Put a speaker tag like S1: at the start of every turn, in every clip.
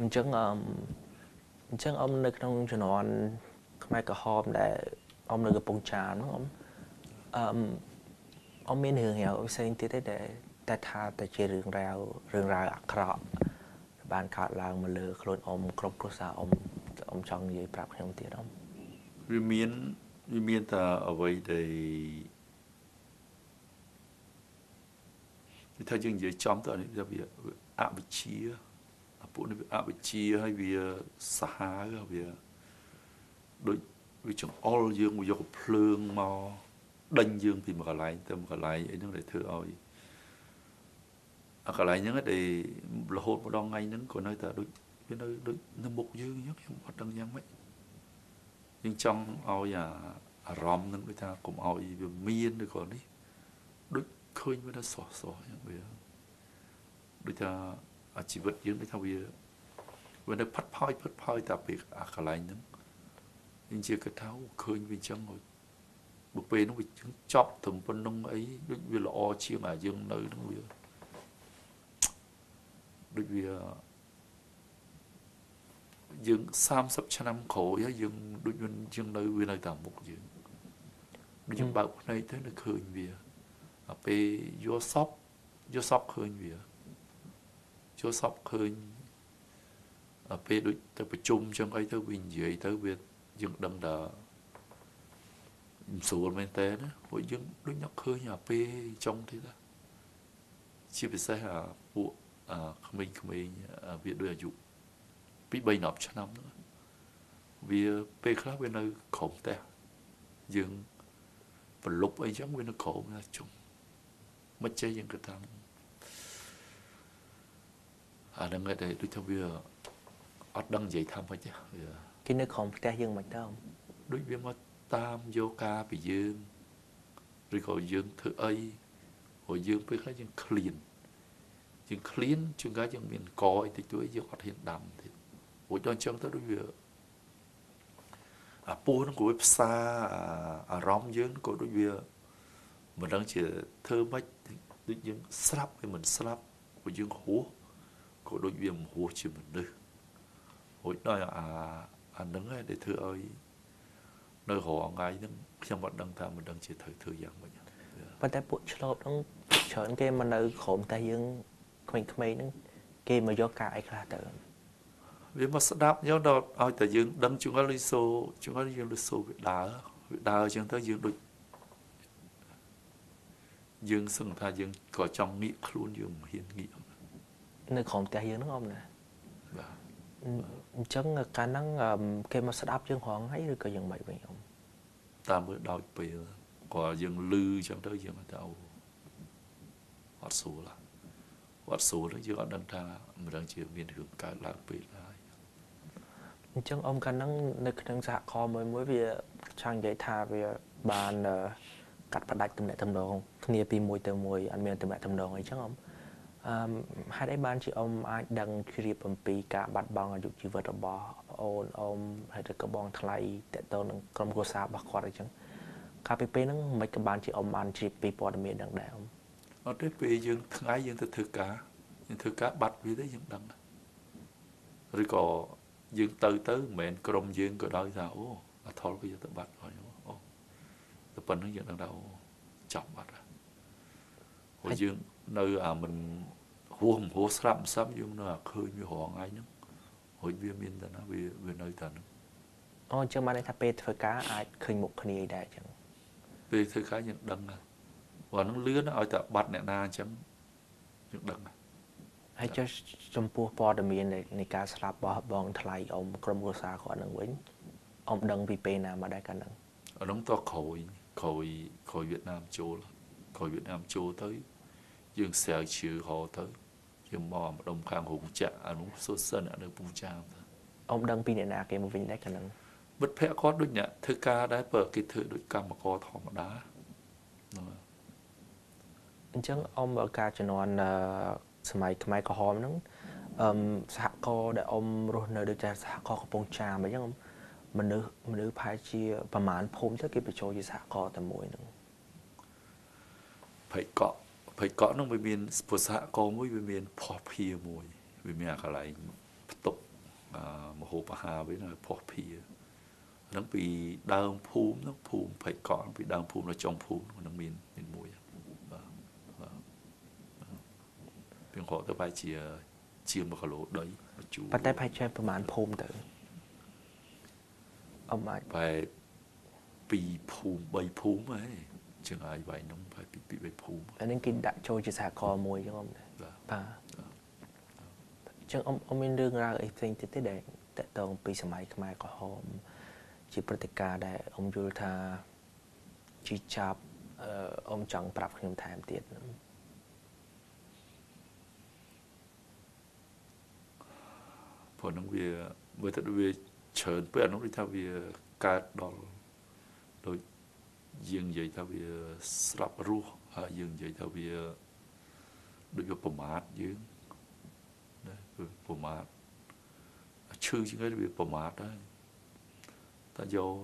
S1: អញ្ចឹងអឺអញ្ចឹងអ៊ំនៅក្នុងជំនាន់ខ្មែរក្រហមដែលអ៊ំនៅកំពង់ចាមហ្នឹងអ៊ំអឺអ៊ំមានរឿងរ៉ាវផ្សេងទៀតទេដែលតែថាតែជារឿងរ៉ាវរឿងរ៉ាវអាក្រក់បានកើតឡើងមកលើខ្លួនអ៊ំគ្រប់គ្រួសារអ៊ំអ៊ំចង់និយាយប្រាប់ខ្ញុំទៀតអ៊ំ
S2: វាមានវាមានតែអ្វីដែលវាថាយើងនិយាយចំទៅនេះវាអវិជ្ជា ពួកនេះវាអវិជ្ជាហើយវាសាហាវវាដូចវាចង្អុលយើងមកយកភ្លើងមកដេញយើងពីមួយកន្លែងទៅមួយកន្លែងអីហ្នឹងដែលធ្វើឲ្យអាកន្លែងហ្នឹងដែលរហូតមកដល់ថ្ងៃហ្នឹងក៏នៅតែដូចវានៅដូចនៅមុខយើងអញ្ចឹងខ្ញុំអត់ដឹងយ៉ាងម៉េចយើងចង់ឲ្យអាអារម្មណ៍ហ្នឹងដូចថាកុំឲ្យវាមានឬក៏នេះដូចឃើញវានៅស្រស់ស្រស់អញ្ចឹងវាដូចថា ជីវិតយើងដូចថាវាវានៅផាត់ផោយផាត់ផោយតែពីអាកន្លែងហ្នឹងយើងជាកថាឃើញវាអញ្ចឹងបើពេលនោះវាចប់ត្រឹមប៉ុណ្្នឹងអីដូចវាល្អជាងអាយើងនៅហ្នឹងវាដូចវាយើង30ឆ្នាំក្រោយយើងដូចយើងនៅវានៅតាមមុខយើងដូចយើងបើកភ្នែកទៅនៅឃើញវាពេលយកសពយកសពឃើញវា ចូលសពឃើញពេលដូចទៅប្រជុំចឹងអីទៅវានិយាយទៅវាយើងដឹងថាមិនស្រួលមែនតើណាពួកយើងដូចនឹកឃើញអាពេលចុងទៀតជាពិសេសអាពួកក្មេងៗវាដូចអាយុពី3 10ឆ្នាំហ្នឹងវាពេលខ្លះវានៅក្រុមផ្ទះយើងប្រលប់អីចឹងវានៅក្រុមណាជុំមិនចេះយើងគិតថា អាហ្នឹងតែដូចថាវាអត់ដឹងនិយាយថាម៉េចទេវា
S1: គេនៅក្រុមផ្ទះយើងមិនទៅ
S2: ដូចវាមកតាមយកការពីយើងឬក៏យើងធ្វើអីព្រោះយើងពេលខ្លះយើងឃ្លានយើងឃ្លានជួនកាលយើងមានកអីតិចតួចយើងអត់ហ៊ានដាំទៀតព្រោះដល់អញ្ចឹងទៅដូចវាអាពោះហ្នឹងក៏វាផ្សារអារម្មណ៍យើងក៏ដូចវាមិនដឹងជាធ្វើម៉េចដូចយើងស្លាប់វាមិនស្លាប់ព្រោះយើងហួស ក៏ដូចវាមហួសជាមនុស្សរួចដល់អាអានឹងឯងដែលធ្វើឲ្យនៅរងថ្ងៃហ្នឹងខ្ញុំអត់ដឹងថាមិនដឹងជាត្រូវធ្វើយ៉ាងម៉េច
S1: ប៉ុន្តែពួកឆ្លប់ហ្នឹងច្រើនគេមកនៅក្រុមតែយើងក្មេងៗហ្នឹងគេមកយកការអីខ្លះទៅ
S2: វាមកស្ដាប់យកដល់ឲ្យតែយើងដឹងជងល់លីសូជងល់យើងលីសូវាដើរវាដើរអញ្ចឹងទៅយើងដូចយើងសឹងថាយើងក៏ចង់ងាកខ្លួនយើងមិនហ៊ានងាក
S1: នៅក្រុមផ្ទះយើងហ្នឹងអមណាបាទអញ្ចឹងកាលហ្នឹងគេមកស្ដាប់យើងហងហើយឬក៏យ៉ាងម៉េចវិញអម
S2: តាមមើលដោយពេលគាត់យើងលឺអញ្ចឹងទៅយើងទៅអត់ស្រួលអត់ស្រួលយើងអត់ដឹងថាមិនដឹងជាមានរឿងកើតឡើងពេលហើយ
S1: អញ្ចឹងអមកាលហ្នឹងនៅក្នុងសហគមន៍មួយមួយវាចង់និយាយថាវាបានកាត់ផ្ដាច់ទំនាក់ទំនងគ្នាពីមួយទៅមួយអត់មានទំនាក់ទំនងអីចឹងអម អឺហេតុអីបានជាអ៊ំអាចដឹងជ្រាបអំពីការបាត់បង់អាយុជីវិតរបស់ប្អូនអ៊ំហើយទៅក៏បងថ្លៃតទៅនឹងក្រុមគ្រួសាររបស់គាត់អញ្ចឹងកាលពីពេលហ្នឹងមិនក៏បានជាអ៊ំបានជ្រាបពីព័ត៌មានដឹងដែរអ៊ំ
S2: អត់ទេពេលយើងថ្ងៃយើងទៅធ្វើការយើងធ្វើការបាត់វាទៅយើងដឹងឬក៏យើងទៅទៅមិនមែនក្រុមយើងក៏ដោយថាអូអាថុលវាទៅបាត់ហើយអូតែប៉ុណ្្នឹងយើងដឹងថាអូចាប់បាត់ហើយយើងនៅអាមិន ហួសមហួស្រាប់មិនសឹមយើងនៅអាឃើញវារងថ្ងៃហ្នឹងរួចវាមានតែណាវាវានៅតែហ្នឹង
S1: អូអញ្ចឹងបានន័យថាពេលធ្វើការអាចឃើញមុខគ្នាដែរអញ្ចឹង
S2: ពេលធ្វើការយើងដឹងហ្នឹងព្រោះហ្នឹងលឿនឲ្យតែបាត់អ្នកណាអញ្ចឹងយើងដឹង
S1: ហើយចុះចំពោះព័ត៌មាននៃការស្លាប់របស់បងថ្លៃអ៊ំក្រុមគ្រួសារគាត់នឹងវិញអ៊ំដឹងពីពេលណាមកដែរកាលហ្នឹង
S2: អានោះតក្រោយក្រោយក្រោយវៀតណាមចូលក្រោយវៀតណាមចូលទៅយើងស្រាវជ្រាវរហទៅ យើងមកម្ដុំខាងរោងចក្រអានោះសុទ្ធសិនអានៅពូចាម
S1: អ៊ំដឹងពីអ្នកណាគេមកវិញដែរកាលហ្នឹង
S2: មិត្តភ័ក្តិគាត់ដូចអ្នកធ្វើការដែរបើគេធ្វើដូចកម្មករធម្មតា
S1: អញ្ចឹងអ៊ំការជំនាន់សម័យខ្មែរក្រហមហ្នឹងអឺសហគមន៍ដែលអ៊ំរស់នៅដូចតែសហគមន៍កំពង់ចាមអញ្ចឹងមនុស្សមនុស្សផែជាប្រហែលភូមិទៅគេបញ្ចូលជាសហគមន៍តែមួយហ្នឹង
S2: ភ័យកក់ ភ័យកក់នោះវាមានពុសហគមមួយវាមានផោះភាមួយវាមានអាកន្លែងផ្ទប់បហាវិញផោះភាហ្នឹងពីដើមភូមិហ្នឹងភូមិភ័យកកពីដើមភូមិដល់ចុងភូមិហ្នឹងមានមានមួយបាទបាទពីគាត់ទៅបែរជាជាង1គីឡូដីមកជួ
S1: ប៉ុន្តែប្រហែលជាប្រហែលភូមិទៅអមអាច
S2: បែរពីភូមិ3ភូមិហ៎ ជាងហើយវាយនោះបែរពីពី3ភូមិ
S1: អានេះគេដាក់ចូលជាសហគមន៍មួយចឹងអមបាទចឹងអមអមមានរឿងរ៉ាវអីផ្សេងទៀតទេដែលតកតងពីសម័យខ្មែរក្រហម ជាព្រឹត្តិការណ៍ដែលអមយល់ថាជីចាប់អមចង់ប្រាប់ខ្ញុំថែមទៀត
S2: ព្រោះនឹងវាមើលទៅវាច្រើនពេកអានោះដូចថាវាកើតដល់ដូច យើងនិយាយថាវាស្រាប់រស់ហើយយើងនិយាយថាវាដូចវាប្រមាថយើងណាប្រមាថឈឺជាងគេវាប្រមាថដែរតែយក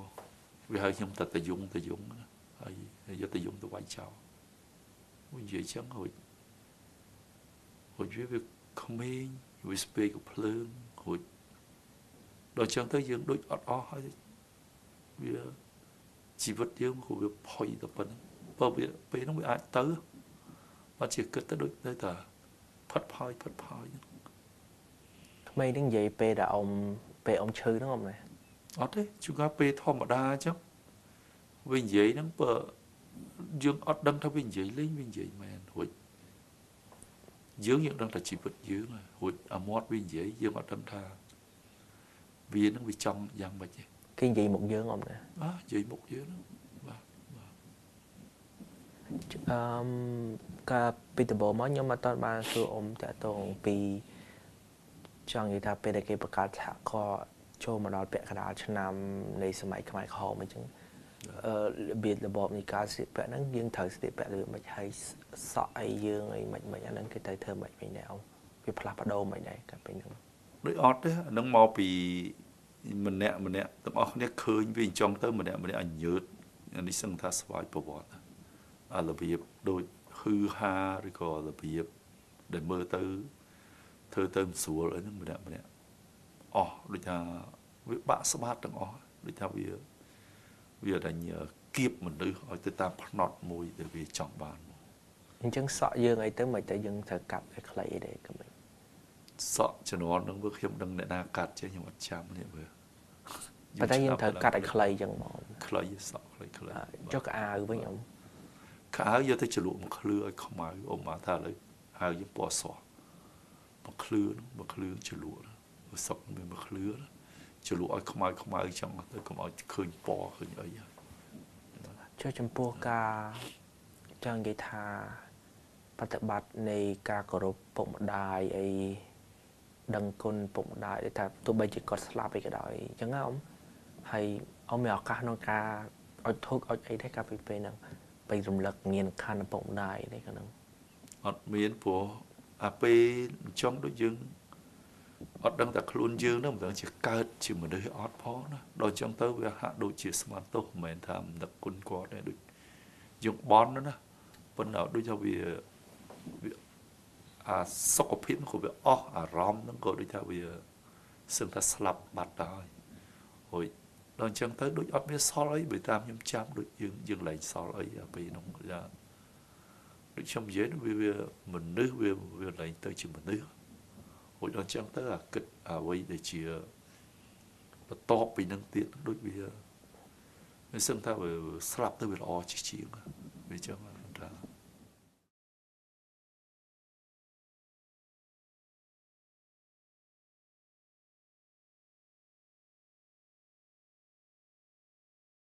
S2: វាហៅខ្ញុំតែតយងតយងហើយយកតយងទៅវាយចោលនិយាយចឹងហូចហូចវាវាក្មេងវាស្ពេកភ្លើងហូចដល់ចឹងទៅយើងដូចអត់អស់ហើយវា ជីវិតយើងគឺវាផុយទៅប៉ុណ្្នឹងបើវាពេលហ្នឹងវាអាចទៅបើជាគិតទៅដូចទៅតាផិតផោយផិតផោយ
S1: ក្មេងហ្នឹងនិយាយពេលដែលអ៊ំពេលអ៊ំឈឺហ្នឹងអ៊ំណា
S2: អត់ទេជួនកាលពេលធម្មតាអញ្ចឹងវានិយាយហ្នឹងបើយើងអត់ដឹងថាវានិយាយលេងវានិយាយមែនរួចយើងយើងដឹងថាជីវិតយើងរួចអាមាត់វានិយាយយើងអត់ដឹងថាវានឹងវាចង់យ៉ាងម៉េចទេ
S1: គេនិយាយមុខយើងអមណា
S2: បាទនិយាយមុខយើងបាទបាទ
S1: អឺមកាពីដំបូងមកខ្ញុំអត់តបានសួរអ៊ំតាក់ទងពីចង់និយាយថាពេលដែលគេបង្កើតសហគមន៍ចូលមកដល់ពាក់កណ្ដាលឆ្នាំនៃសម័យខ្មែរក្រហមអញ្ចឹងអឺរបៀបរបបនៃការស្លៀកពាក់ហ្នឹងយើងត្រូវស្លៀកពាក់លើមិនហើយសក់អីយើងអីមិនមិនអាហ្នឹងគេទៅធ្វើមិនវិញដែរអ៊ំវាផ្លាស់ប្ដូរមិនដែរកាលពេលហ្នឹង
S2: ដូចអត់ទេអាហ្នឹងមកពី ម្នាក់ម្នាក់ទាំងអស់គ្នាឃើញវាអញ្ចឹងទៅម្នាក់ម្នាក់អញើតនេះសឹងថាស្វ័យប្រវត្តិអារបៀបដូចហឺហាឬក៏របៀបដែលមើលទៅធ្វើទៅស្រួលអីហ្នឹងម្នាក់ម្នាក់អស់ដូចថាវាបាក់ស្បាតទាំងអស់ដូចថាវាវាតែគៀបមនុស្សឲ្យទៅតាមផ្នត់មួយដែលវាចង់បាន
S1: អញ្ចឹងសក់យើងអីទៅមិនតែយើងត្រូវកាត់ឲ្យខ្លីអីដែរក្មេង
S2: សក់ជំនាន់នឹងវាខ្ញុំដឹងអ្នកណាកាត់ចេះខ្ញុំអត់ចាំនេះមើល
S1: ប៉ុន្តែយើងត្រូវកាត់ឲ្យខ្លីចឹងហ្មង
S2: ខ្លីសក់ខ្លីខ្លី
S1: ចុះកអាវវិញអ៊ំ
S2: កអាវយកទៅជ្រលក់មកឃ្លឿឲ្យខ្មៅអ៊ំមកថាឥឡូវហៅយើងពណ៌សមកឃ្លឿមកឃ្លឿជ្រលក់សក់មានមកឃ្លឿជ្រលក់ឲ្យខ្មៅខ្មៅចឹងទៅកុំឲ្យឃើញពណ៌ឃើញអី
S1: ចុះចំពោះការចង់និយាយថាបប្រតិបត្តិនៃការគោរពពុកម្ដាយអី ដឹងគុណពុកម្ដាយថាទោះបីជាគាត់ស្លាប់អីក៏ដោយអញ្ចឹងណាអ៊ំហើយអ៊ំមានឱកាសក្នុងការអុចធុកអុចអីដែរកាលពីពេលហ្នឹងបីរំលឹកមានខណ្ឌពុកម្ដាយនេះក៏ហ្នឹង
S2: អត់មានព្រោះអាពេលអញ្ចឹងដូចយើងអត់ដឹងតែខ្លួនយើងនឹងមិនដឹងជាកើតជាមនុស្សអត់ផងណាដល់អញ្ចឹងទៅវាហាក់ដូចជាស្មានទោសមិនមែនថាមិនដឹកគុណគាត់ទេដូចយើងបន់ណាប៉ុន្តែដូចថាវាវា អាសុខភាពក៏វាអស់អារម្មណ៍ហ្នឹងក៏ដូចថាវាសឹងថាស្លាប់បាត់ទៅហើយហួយដល់អញ្ចឹងទៅដូចអត់មានសល់អីបើតាមខ្ញុំចាំដូចយើងយើងលែងសល់អីអាពេលហ្នឹងយ៉ាដូចខ្ញុំនិយាយវាវាមនុស្សវាវាលែងទៅជាមនុស្សហួយដល់អញ្ចឹងទៅអាគិតអ្វីដែលជាបន្ទាប់ពីនឹងទៀតដូចវាវាសឹងថាវាស្លាប់ទៅវាល្អជាជាងវាអញ្ចឹង